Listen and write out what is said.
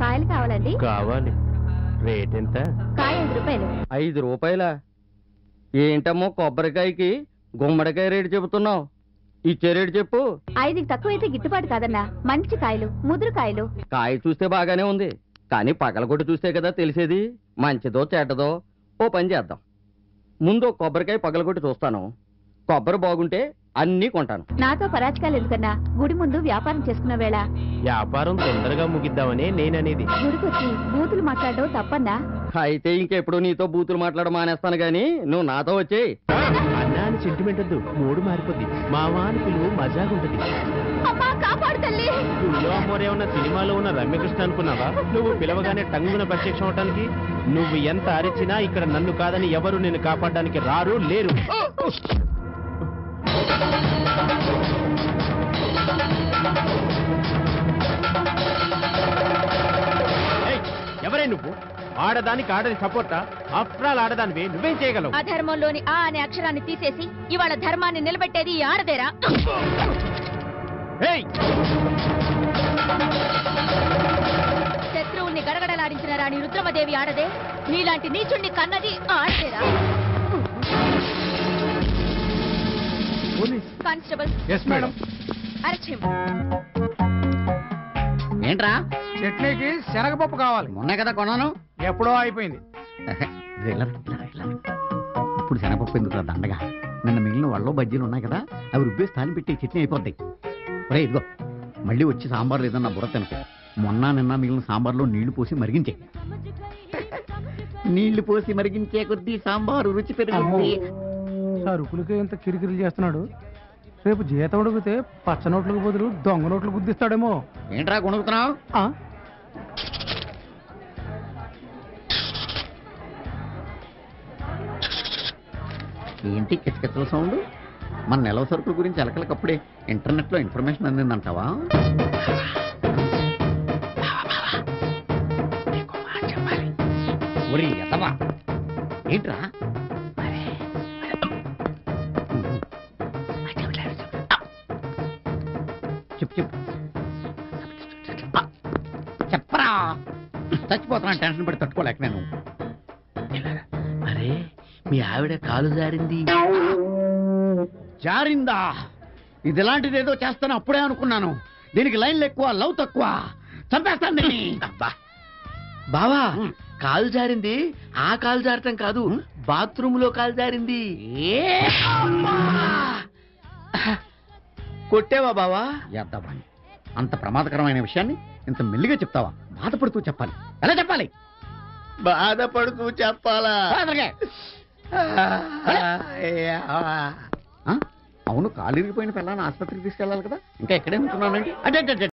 కాయలు కావాలండి. కావాలి. రేట్ ఎంత? కాయ ఐదు రూపాయలు. ఐదు రూపాయల? ఏంటమ్మో కొబ్బరికాయకి గుమ్మడికాయ రేటు చెబుతున్నావు? ఇచ్చే రేటు చెప్పు. ఐదుకి తక్కువైతే గిట్టుబాటు కాదన్నా. మంచి కాయలు ముదురు కాయలు. కాయ చూస్తే బాగానే ఉంది. కానీ పగలగొట్టి చూస్తే కదా తెలిసేది. మంచిదో చెడ్డదో. ఓ పని చేద్దాం. ముందు కొబ్బరికాయ పగలగొట్టి చూస్తాను. కొబ్బరి బాగుంటే అన్నీ కొంటాను. నాతో పరాచకాలు ఎందుకన్నా? గుడి ముందు వ్యాపారం చేసుకున్న వేళ. వ్యాపారం తొందరగా ముగిద్దామనే నేననేది. గుడికొచ్చి బూతులు మాట్లాడడం తప్పన్నా? అయితే ఇంకెప్పుడు నీతో బూతులు మాట్లాడ మానేస్తాను గాని నువ్వు నాతో వచ్చేయి. అన్నా అని సెంటిమెంట్ వద్దు. మూడు మారిపోద్ది. మావా అని పిలువు మజాగుంటది. అమ్మా కాపాడు తల్లి! నువ్వు అమ్మోరే ఉన్న సినిమాలో ఉన్న రమ్యకృష్ణ అనుకున్నావా? నువ్వు పిలవగానే టంగున ప్రత్యక్షం అవటానికి? నువ్వు ఎంత అరిచినా ఇక్కడ నన్ను కాదని ఎవరు నిన్ను కాపాడడానికి రారు లేరు. ఎవరే నువ్వు ఆడదానికి ఆడని సపోర్టా? ఆల్ ఆడదానివి నువ్వేం చేయగలవు? అధర్మంలోని ఆ అనే అక్షరాన్ని తీసేసి ఇవాళ ధర్మాన్ని నిలబెట్టేది ఈ ఆడదేరా. ఏయ్! శత్రువుల్ని గడగడలాడించిన రాణి రుద్రమదేవి ఆడదే నీలాంటి నీచుణ్ణి కన్నది ఆడదేరా. Constable. Yes madam arrest him ఏంట్రా? చట్నీకి శనగపప్పు కావాలి. మొన్న కదా కొన్నాను. ఎప్పుడో అయిపోయింది. ఇప్పుడు శనగపప్పు ఎందుకు దండగా? నిన్న మిగిలిన వాళ్ళలో బజ్జీలు ఉన్నాయి కదా అవి రుబ్బేసి తాలింపు పెట్టి చట్నీ అయిపోద్ది. ఒరే ఇదిగో మళ్ళీ వచ్చి సాంబార్ లేదన్న బుర్ర తినకు. మొన్న నిన్న మిగిలిన సాంబార్లో నీళ్ళు పోసి మరిగించే. నీళ్ళు పోసి మరిగించే కొద్దీ సాంబారు రుచి పెరుగుతుంది సరుకులకి ఇంత కిరికిరి చేస్తున్నాడు. రేపు జీతం అడిగితే పచ్చ నోట్లకు బదులు దొంగ నోట్లు గుద్దిస్తాడేమో. ఏంట్రా కొనుక్కుతున్నావు ఆ? ఏంటి కిచకిచల సౌండ్? మన నెలవ సరుకుల గురించి ఎలకలకప్పుడే ఇంటర్నెట్లో ఇన్ఫర్మేషన్ అందిందంటావా? ఒరి ఏంట్రా? చెప్పు చెప్పు. చెప్పరా. చచ్చిపోతున్నా టెన్షన్ పడి తట్టుకోలేక నేను. అరే మీ ఆవిడ కాలు జారింది. జారిందా? ఇది ఇలాంటిది ఏదో చేస్తాను అప్పుడే అనుకున్నాను. దీనికి లైన్లు ఎక్కువ లవ్ తక్కువ. చంపేస్తాను దీన్ని. అబ్బా. బావా కాలు జారింది ఆ కాలు జారటం కాదు బాత్రూమ్లో కాలు జారింది. ఏ అమ్మా! కొట్టేవా బావా? ఎద్దవాణ్ణి. అంత ప్రమాదకరమైన విషయాన్ని ఇంత మెల్లిగా చెప్తావా? బాధపడుతూ చెప్పాలి. ఎలా చెప్పాలి? బాధపడుతూ చెప్పాలా? అవును కాలు ఇరిగిపోయిన పిల్లని ఆసుపత్రికి తీసుకెళ్ళాలి కదా. ఇంకా ఎక్కడే ఉంటున్నానండి? అదే